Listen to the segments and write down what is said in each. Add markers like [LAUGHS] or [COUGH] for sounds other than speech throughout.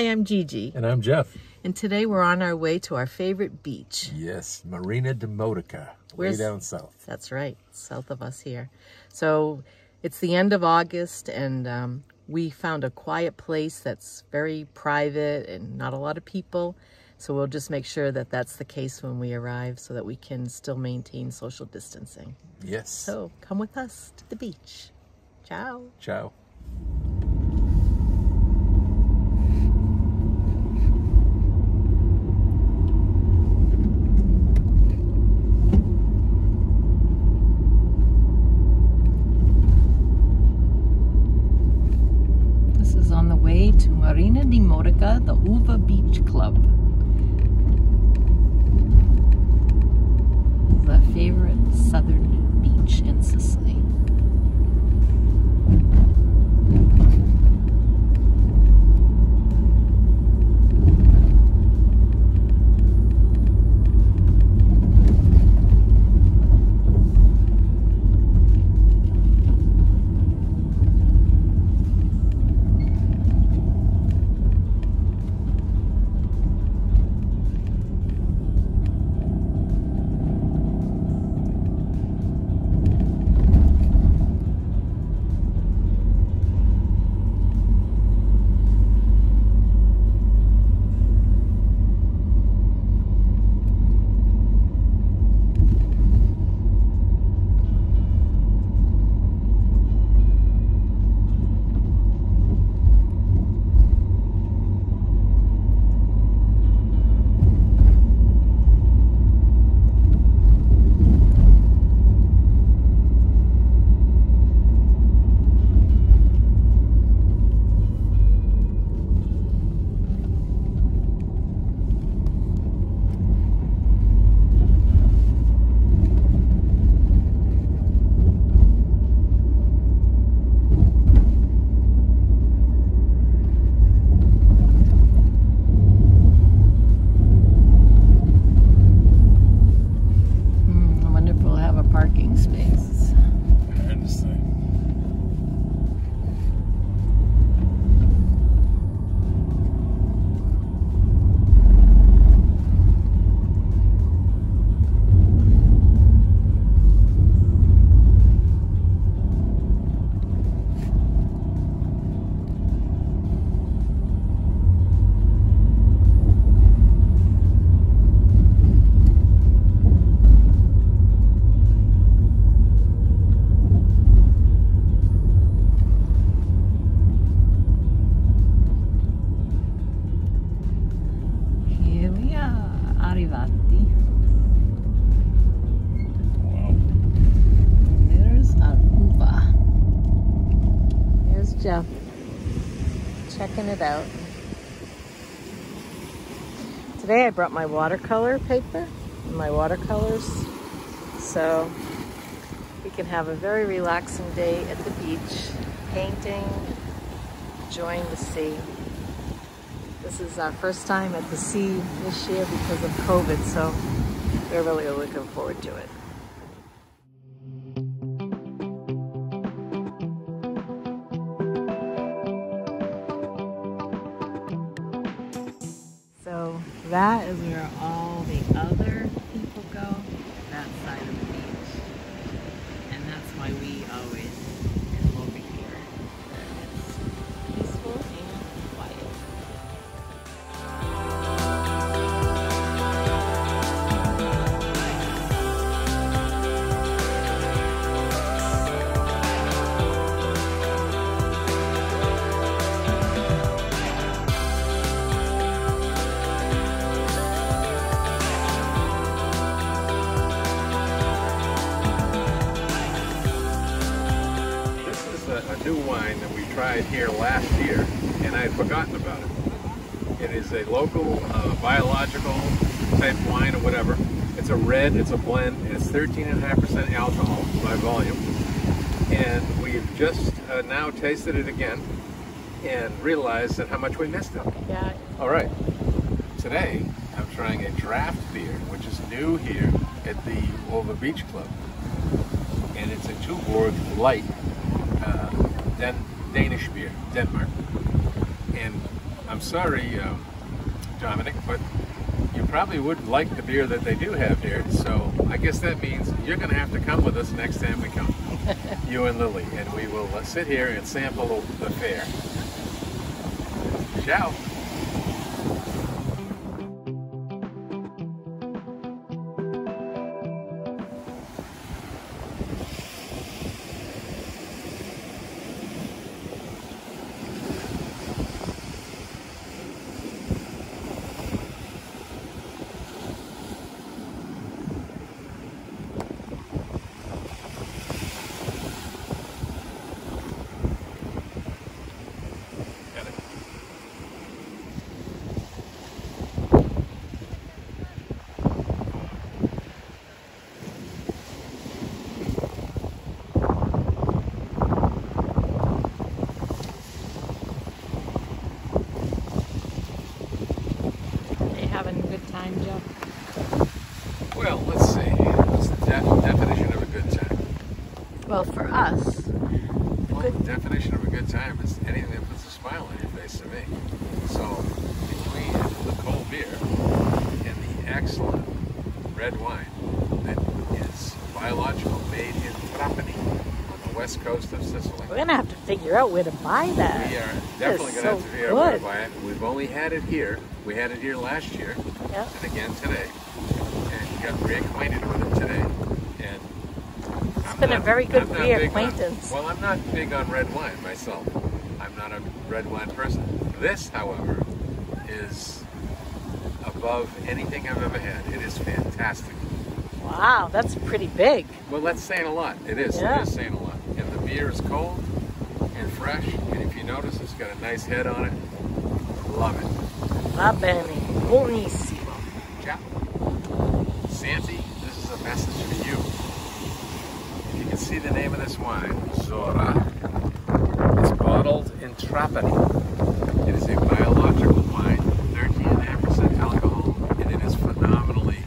Hi, I'm Gigi. And I'm Jeff. And today we're on our way to our favorite beach. Yes, Marina di Modica, way down south. That's right, south of us here. So it's the end of August, and um, we found a quiet place that's very private and not a lot of people. So we'll just make sure that that's the case when we arrive so that we can still maintain social distancing. Yes. So come with us to the beach. Ciao. Ciao. This is on the way to Marina the Uva Beach Club. Checking it out. Today I brought my watercolor paper and my watercolors so we can have a very relaxing day at the beach, painting, enjoying the sea. This is our first time at the sea this year because of COVID, so we're really looking forward to it. Red, it's a blend, it's 13.5% alcohol by volume. And we've just uh, now tasted it again and realized that how much we missed it. Yeah, All right. Today, I'm trying a draft beer, which is new here at the Uva Beach Club. And it's a Tuborg Light, uh, Danish beer, Denmark. And I'm sorry, um, Dominic, but probably would like the beer that they do have here. So I guess that means you're going to have to come with us next time we come, [LAUGHS] you and Lily, and we will uh, sit here and sample the fare. Ciao. Time is anything that puts a smile on your face to me. So, between the cold beer and the excellent red wine that is biological, made in Trapani on the west coast of Sicily. we're gonna have to figure out where to buy that. We are definitely going to so have to figure out where to buy it. We've only had it here. We had it here last year Yeah. and again today. And we got reacquainted with it today. And It's been a very good I'm not on- reacquaintance. well, I'm not big on red wine myself. Not a red wine person. This, however, is above anything I've ever had. It is fantastic. Wow, that's pretty big. Well, that's saying a lot. It is. Yeah. It is saying a lot. And the beer is cold and fresh. And if you notice, it's got a nice head on it. Love it. Va bene. Buonissimo. Ciao. Santi, this is a message for you. If you can see the name of this wine, Zora. It's bottled in Trapani. It is a biological wine, 13.5% alcohol, and it is phenomenally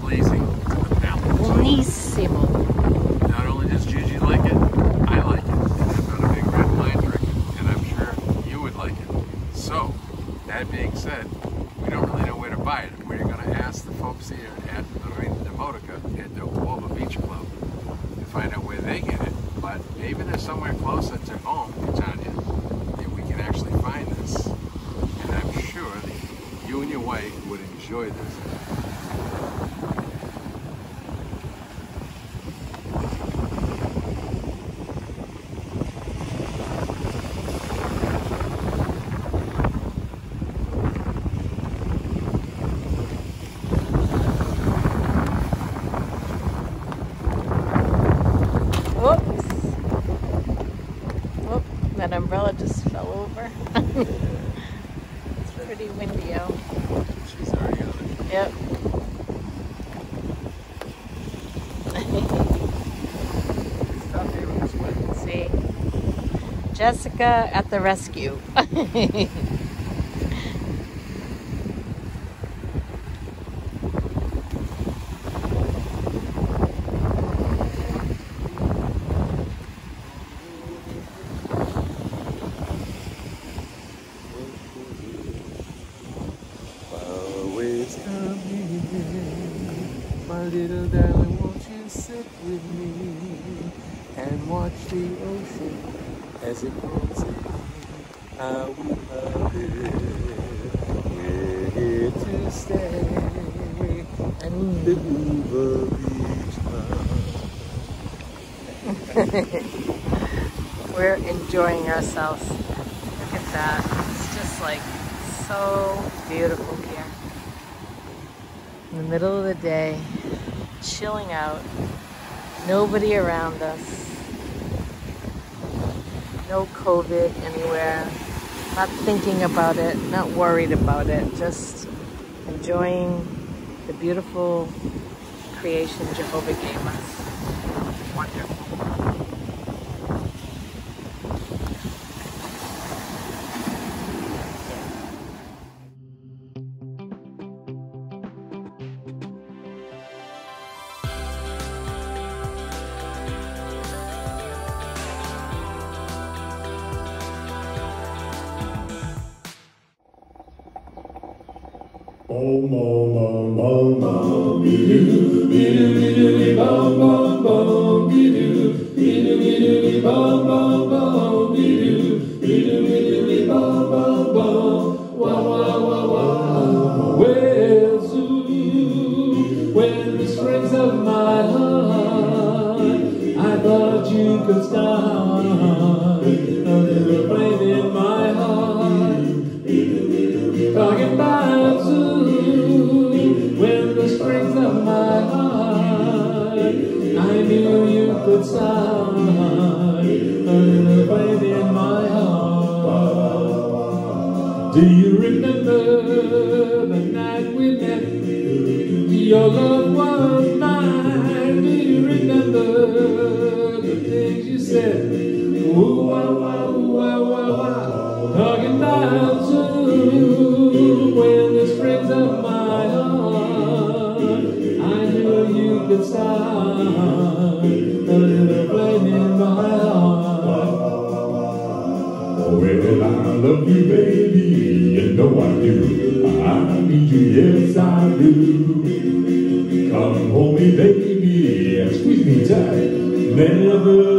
pleasing to the palate. Buonissimo. Not only does Gigi like it, I like it. And I'm not a big red wine drinker, and I'm sure you would like it. So, that being said, we don't really know where to buy it. We're going to ask the folks here at Marina di Modica at the Uva Beach Club to find out where they get it. But maybe there's somewhere closer to home, Tanya, that we can actually find this. And I'm sure that you and your wife would enjoy this. Oops. Oop, that umbrella just fell over. it's pretty windy out. She's already on it. Yep. It's tough here with this wind. See? Jessica at the rescue. [LAUGHS] Always coming, my little darling, won't you sit with me and watch the ocean as it in? How we love it. We're here to stay and the. We're enjoying ourselves. Look at that. It's just like so beautiful here. In the middle of the day, chilling out, nobody around us, no COVID anywhere, not thinking about it, not worried about it, just enjoying the beautiful creation Jehovah gave us. Wonderful. Bom bom bom bom bom, bidu bidu bidu bom bom bom bidu. de baby, squeeze me tight. Never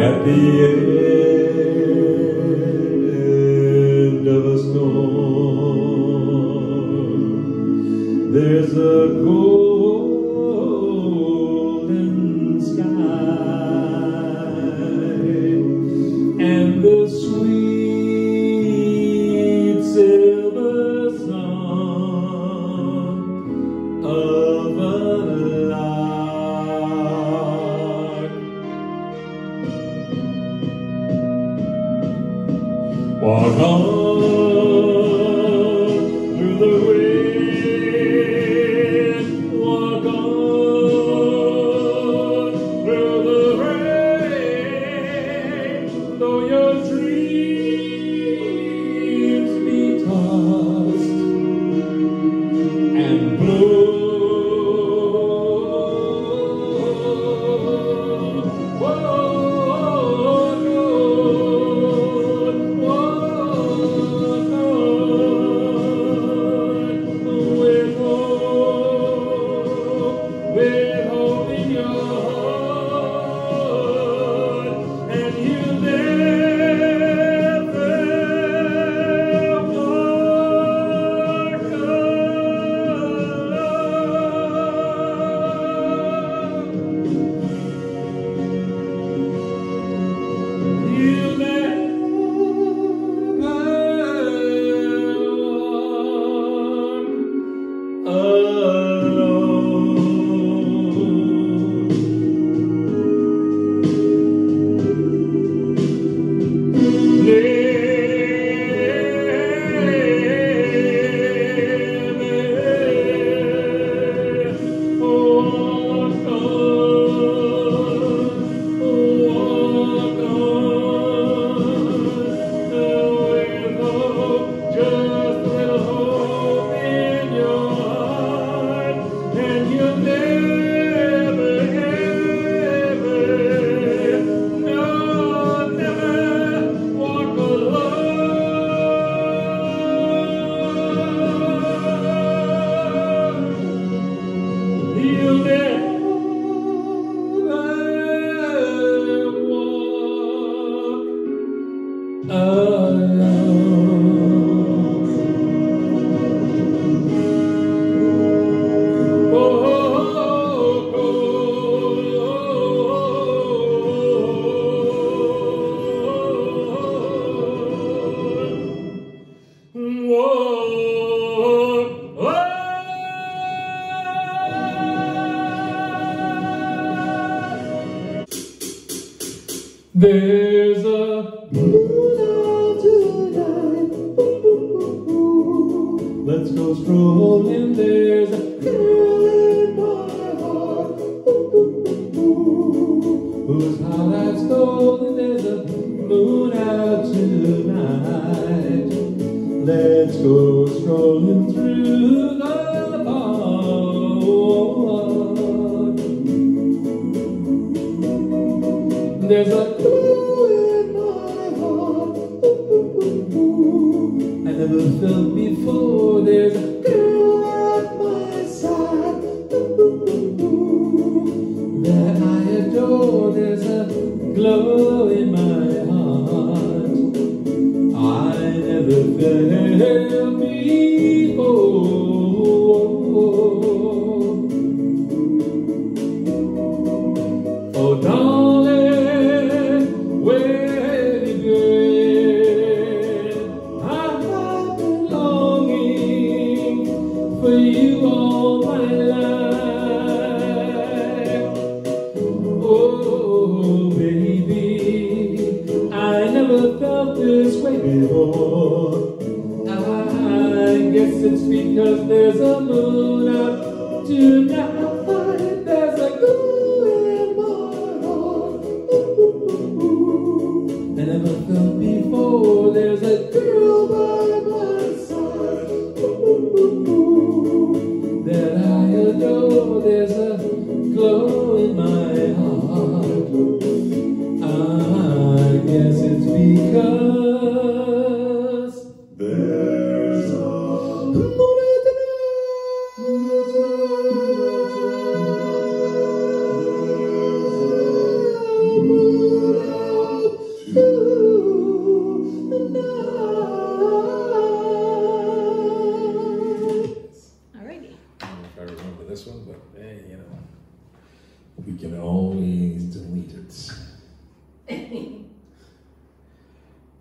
At the end 我刚 I've stolen, there's a moon out tonight. Let's go strolling through the park. There's a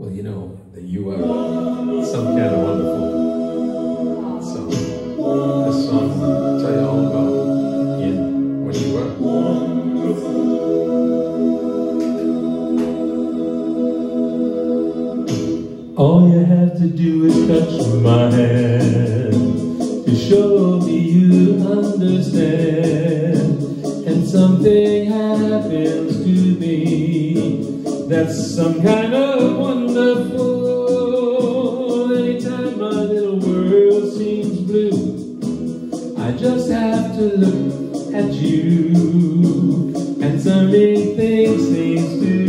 Well, you know that you are some kind of wonderful it seems to